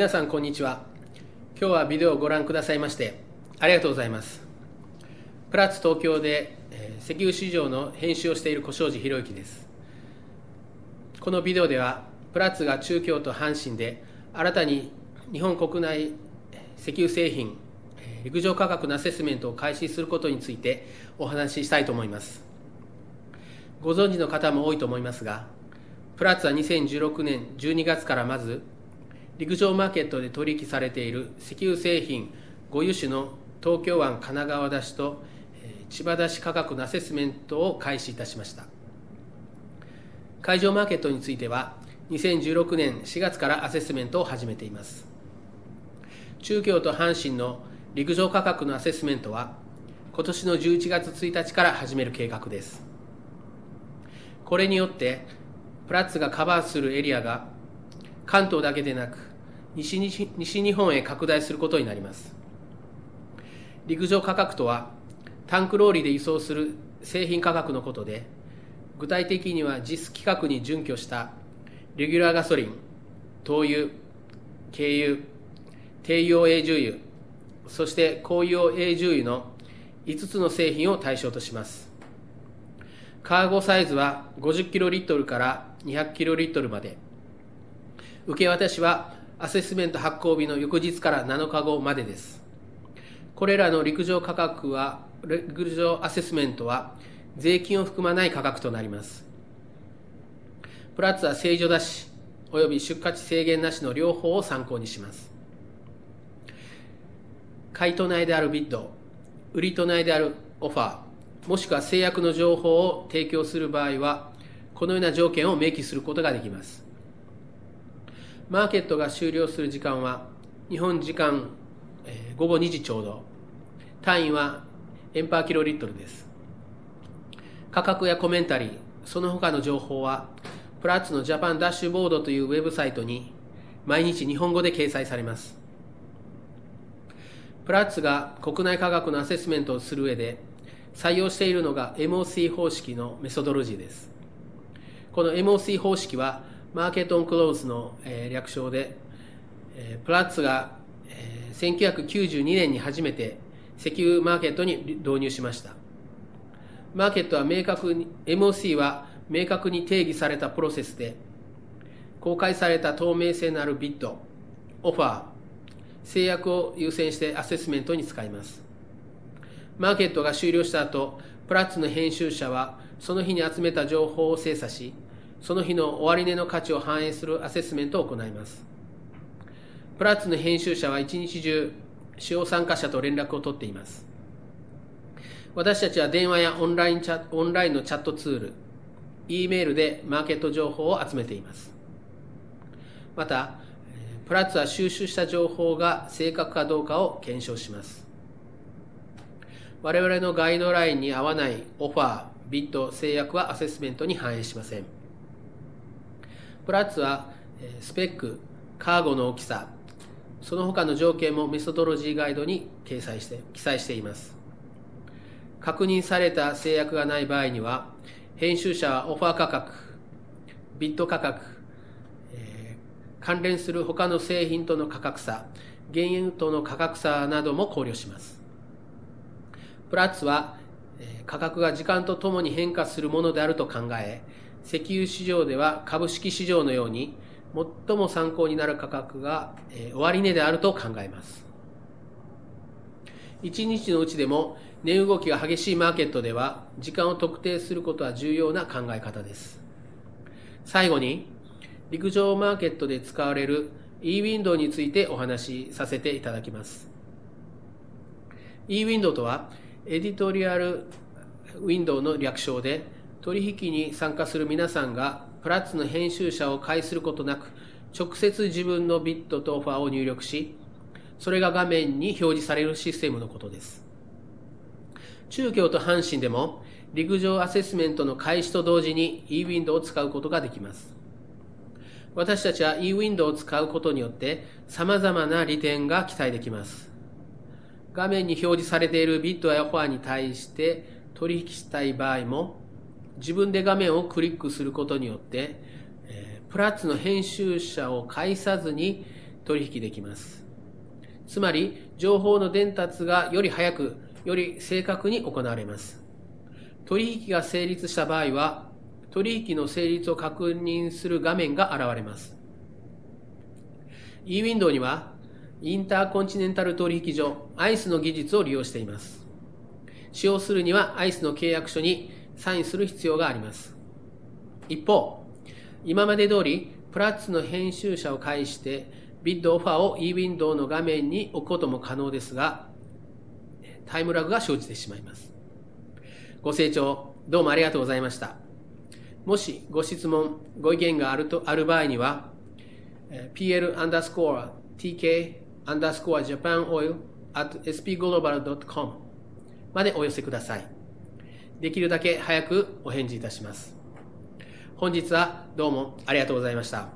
皆さんこんにちは。今日はビデオをご覧くださいましてありがとうございます。プラッツ東京で、えー、石油市場の編集をしている小庄司博之です。このビデオではプラッツが中京と阪神で新たに日本国内石油製品陸上価格のアセスメントを開始することについてお話ししたいと思います。ご存知の方も多いと思いますがプラッツは2016年12月からまず陸上マーケットで取引されている石油製品5油種の東京湾神奈川出しと千葉出し価格のアセスメントを開始いたしました。会場マーケットについては2016年4月からアセスメントを始めています。中京と阪神の陸上価格のアセスメントは今年の11月1日から始める計画です。これによってプラッツがカバーするエリアが関東だけでなく西西日本へ拡大することになります。陸上価格とはタンクローリーで輸送する製品価格のことで具体的には実規格に準拠したレギュラーガソリン灯油軽油低用永重油そして高用永重油の5つの製品を対象とします。カーゴサイズは50キロリットルから200キロリットルまで。受け渡しはアセスメント発行日の翌日から7日後までです。これらの陸上価格は、陸上アセスメントは税金を含まない価格となります。プラッツは正常出し、及び出荷地制限なしの両方を参考にします。買い都内であるビッド、売り都内であるオファー、もしくは制約の情報を提供する場合は、このような条件を明記することができます。マーケットが終了する時間は日本時間、午後2時ちょうど。単位はエンパーキロリットルです。価格やコメンタリーその他の情報はプラッツのジャパンダッシュボードというウェブサイトに毎日日本語で掲載されます。プラッツが国内価格のアセスメントをする上で採用しているのが MOC 方式のメソドロジーです。この MOC 方式はマーケットオンクローズの、略称で、プラッツが、えー、1992年に初めて石油マーケットに導入しました。マーケットは明確に、MOC は明確に定義されたプロセスで、公開された透明性のあるビット、オファー、制約を優先してアセスメントに使います。マーケットが終了した後、プラッツの編集者はその日に集めた情報を精査し、その日の終値の価値を反映するアセスメントを行います。プラッツの編集者は一日中、使用参加者と連絡を取っています。私たちは電話やオンラインチャオンラインのチャットツール、E メールでマーケット情報を集めています。また、プラッツは収集した情報が正確かどうかを検証します。我々のガイドラインに合わないオファー、ビット、制約はアセスメントに反映しません。プラッツはスペック、カーゴの大きさ、その他の条件もメソドロジーガイドに掲載して記載しています。確認された制約がない場合には、編集者はオファー価格、ビット価格、え、関連する他の製品との価格差、原油との価格差なども考慮します。プラッツは、価格が時間とともに変化するものであると考え、石油市場では株式市場のように最も参考になる価格が、え終値であると考えます。一日のうちでも値動きが激しいマーケットでは時間を特定することは重要な考え方です。最後に陸上マーケットで使われる e ウィンドウについてお話しさせていただきます。e ウィンドウとはエディトリアルウィンドウの略称で取引に参加する皆さんがプラッツの編集者を介することなく直接自分のビットとオファーを入力しそれが画面に表示されるシステムのことです。中京と阪神でも陸上アセスメントの開始と同時に e ウィンドウを使うことができます。私たちは e ウィンドウを使うことによって様々な利点が期待できます。画面に表示されているビットやオファーに対して取引したい場合も自分で画面をクリックすることによって、えプラッツの編集者を介さずに取引できます。つまり、情報の伝達がより早く、より正確に行われます。取引が成立した場合は、取引の成立を確認する画面が現れます。e ウィンドウには、インターコンチネンタル取引所、アイスの技術を利用しています。使用するには、アイスの契約書にサインする必要があります。一方、今まで通り、プラッツの編集者を介して、ビッドオファーを e ウィンドウの画面に置くことも可能ですが、タイムラグが生じてしまいます。ご清聴どうもありがとうございました。もしご質問、ご意見があるとある場合には、pl アンダースコア tk アンダースコア japanoil at spglobal.com までお寄せください。できるだけ早くお返事いたします。本日はどうもありがとうございました。